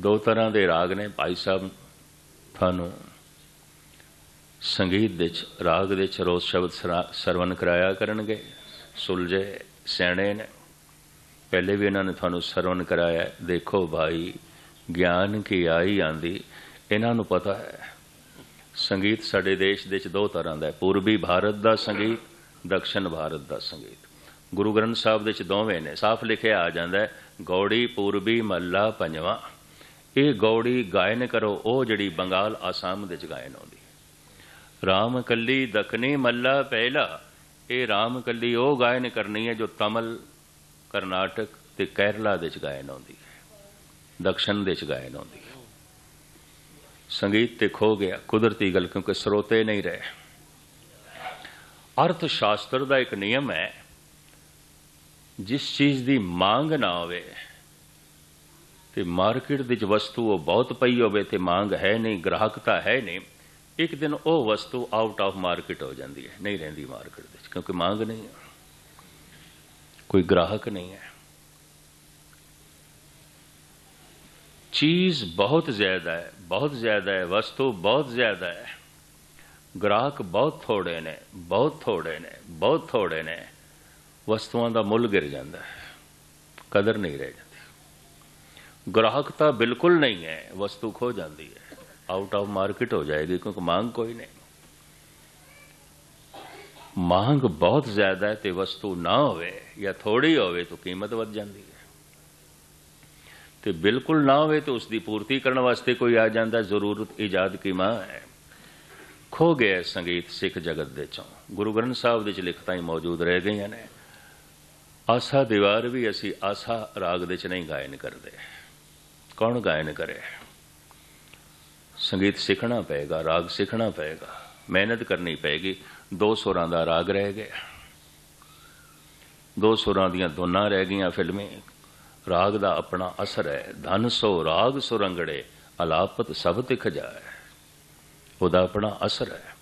ਦੋ ਤਰ੍ਹਾਂ ਦੇ ਰਾਗ ਨੇ। ਭਾਈ ਸਾਹਿਬ, ਤੁਹਾਨੂੰ ਸੰਗੀਤ ਦੇ ਰਾਗ ਦੇ ਚ ਰੋਜ਼ ਸ਼ਬਦ ਸਰਾ- ਸਰਵਨ ਕਰਾਇਆ ਕਰਨਗੇ। ਸੁਲਝੇ, ਸਿਆਣੇ ਨੇ। ਪਹਿਲੇ ਵੀ ਇਹਨਾਂ ਨੇ ਤੁਹਾਨੂੰ ਸਰਵਨ ਕਰਾਇਆ। ਦੇਖੋ ਭਾਈ, ਗਿਆਨ ਕੀ ਆਈ ਆਂਦੀ ਇਹਨਾਂ ਨੂੰ ਪਤਾ ਹੈ, ਸੰਗੀਤ ਸਾਡੇ ਦੇਸ਼ ਦੇ ਵਿੱਚ ਦੋ ਤਰ੍ਹਾਂ ਦਾ ਹੈ। ਪੂਰਬੀ ਭਾਰਤ ਦਾ ਸੰਗੀਤ, ਦਕਸ਼ਨ ਭਾਰਤ ਦਾ ਸੰਗੀਤ। ਗੁਰੂ ਗ੍ਰੰਥ ਸਾਹਿਬ ਦੇ ਵਿੱਚ ਦੋਵੇਂ ਨੇ। ਸਾਫ਼ ਲਿਖਿਆ ਆ ਜਾਂਦਾ ਹੈ, ਗੌੜੀ, ਪੂਰਬੀ, ਮੱਲਾ, ਪੰਜਵਾਂ। ਇਹ ਗੌੜੀ ਗਾਇਨ ਕਰੋ, ਉਹ ਜਿਹੜੀ ਬੰਗਾਲ ਆਸਾਮ ਦੇ ਚ ਗਾਇਨ ਆਉਂਦੀ ਰਾਮ ਕੱਲੀ ਦਖਨੀ ਮੱਲਾ ਪਹਿਲਾ, ਇਹ ਰਾਮ ਕੱਲੀ ਉਹ ਗਾਇਨ ਕਰਨੀ ਹੈ ਜੋ ਤਮਲ, ਕਰਨਾਟਕ ਤੇ ਕੇਰਲਾ ਦੇ ਚ ਗਾਇਨ ਆਉਂਦੀ ਹੈ। ਦਕਸ਼ਨ ਦੇ ਚ ਗਾਇਨ ਆਉਂਦੀ ਹੈ। ਸੰਗੀਤ ਤੇ ਖੋ ਗਿਆ, ਕੁਦਰਤੀ ਗੱਲ ਕਿਉਂਕਿ ਸਰੋਤੇ ਨਹੀਂ ਰਹੇ। ਅਰਥ ਸ਼ਾਸਤਰ ਦਾ ਇੱਕ ਨਿਯਮ ਹੈ, ਜਿਸ ਚੀਜ਼ ਦੀ ਮੰਗ ਨਾ ਹੋਵੇ ਤੇ ਮਾਰਕੀਟ ਵਿੱਚ ਵਸਤੂ ਉਹ ਬਹੁਤ ਪਈ ਹੋਵੇ ਤੇ ਮੰਗ ਹੈ ਨਹੀਂ ਗ੍ਰਾਹਕਤਾ ਹੈ ਨਹੀਂ, ਇੱਕ ਦਿਨ ਉਹ ਵਸਤੂ ਆਊਟ ਆਫ ਮਾਰਕੀਟ ਹੋ ਜਾਂਦੀ ਹੈ, ਨਹੀਂ ਰਹਿੰਦੀ ਮਾਰਕੀਟ ਵਿੱਚ, ਕਿਉਂਕਿ ਮੰਗ ਨਹੀਂ ਹੈ। ਕੋਈ ਗ੍ਰਾਹਕ ਨਹੀਂ ਹੈ। ਚੀਜ਼ ਬਹੁਤ ਜ਼ਿਆਦਾ ਹੈ, ਬਹੁਤ ਜ਼ਿਆਦਾ ਹੈ, ਵਸਤੂ ਬਹੁਤ ਜ਼ਿਆਦਾ ਹੈ। ਗ੍ਰਾਹਕ ਬਹੁਤ ਥੋੜੇ ਨੇ, ਬਹੁਤ ਥੋੜੇ ਨੇ, ਬਹੁਤ ਥੋੜੇ ਨੇ। ਵਸਤੂਆਂ ਦਾ ਮੁੱਲ ਗਿਰ ਜਾਂਦਾ ਹੈ, ਕਦਰ ਨਹੀਂ ਰਹਿ ਜਾਂਦੀ। ਗ੍ਰਾਹਕ ਤਾਂ ਬਿਲਕੁਲ ਨਹੀਂ ਹੈ, ਵਸਤੂ ਖੋ ਜਾਂਦੀ ਹੈ। ਆਊਟ ਆਫ ਮਾਰਕੀਟ ਹੋ ਜਾਏਗੀ, ਕਿਉਂਕਿ ਮੰਗ ਕੋਈ ਨਹੀਂ। ਮੰਗ ਬਹੁਤ ਜ਼ਿਆਦਾ ਹੈ ਤੇ ਵਸਤੂ ਨਾ ਹੋਵੇ ਜਾਂ ਥੋੜੀ ਹੋਵੇ ਤਾਂ ਕੀਮਤ ਵੱਧ ਜਾਂਦੀ ਹੈ। ਤੇ ਬਿਲਕੁਲ ਨਾ ਹੋਵੇ ਤਾਂ ਉਸ ਦੀ ਪੂਰਤੀ ਕਰਨ ਵਾਸਤੇ ਕੋਈ ਆ ਜਾਂਦਾ, ਜ਼ਰੂਰਤ ਇਜਾਦ ਕੀ ਮਾਂ ਹੈ। ਖੋ ਗਿਆ ਸੰਗੀਤ ਸਿੱਖ ਜਗਤ ਦੇ ਚੋਂ। ਗੁਰੂ ਗ੍ਰੰਥ ਸਾਹਿਬ ਦੇ ਚ ਲਿਖਤਾਂ ਹੀ ਮੌਜੂਦ ਰਹਿ ਗਈਆਂ ਨੇ। ਆਸਾ ਦੀਵਾਰ ਵੀ ਅਸੀਂ ਆਸਾ ਰਾਗ ਦੇ ਚ ਨਹੀਂ ਗਾਇਨ ਕਰਦੇ। ਕੌਣ ਗਾਇਨ ਕਰੇ ਸੰਗੀਤ ਸਿੱਖਣਾ ਪਏਗਾ ਰਾਗ ਸਿੱਖਣਾ ਪਏਗਾ ਮਿਹਨਤ ਕਰਨੀ ਪਏਗੀ ਦੋ ਸੁਰਾਂ ਦਾ ਰਾਗ ਰਹਿ ਗਿਆ ਦੋ ਸੁਰਾਂ ਦੀਆਂ ਦੋਨਾਂ ਰਹਿ ਗਈਆਂ ਫਿਲਮੇ ਰਾਗ ਦਾ ਆਪਣਾ ਅਸਰ ਹੈ ਧਨ ਸੋ ਰਾਗ ਸੁਰੰਗੜੇ ਅਲਾਪਤ ਸਭ ਤਿਖ ਜਾਏ ਉਹਦਾ ਆਪਣਾ ਅਸਰ ਹੈ